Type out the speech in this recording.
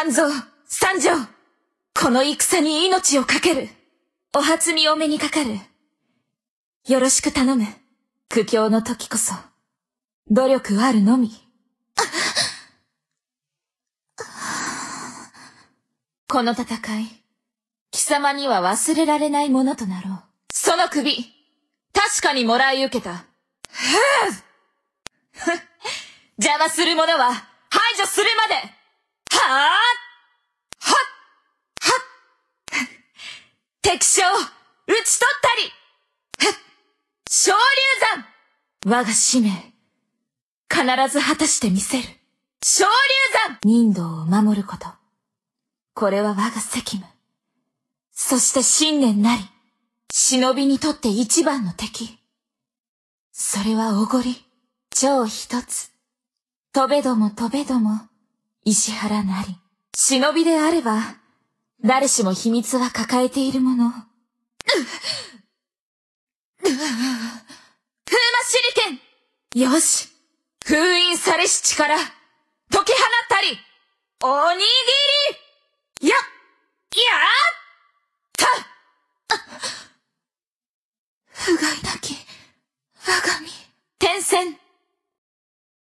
半蔵、三条、この戦に命をかける。お初にお目にかかる。よろしく頼む。苦境の時こそ、努力あるのみ。この戦い、貴様には忘れられないものとなろう。その首、確かにもらい受けた。ふぅ 邪魔する者は排除するまではぁはっはっ敵将、討ち取ったり昇竜山我が使命、必ず果たしてみせる。昇竜山人道を守ること。これは我が責務。そして信念なり、忍びにとって一番の敵。それはおごり、超一つ。飛べども飛べども、石原なり。忍びであれば、誰しも秘密は抱えているもの。うっ風魔手裏剣。よし。封印されし力。解き放ったり。おにぎり。ややった。ふがいなき。我が身。転戦。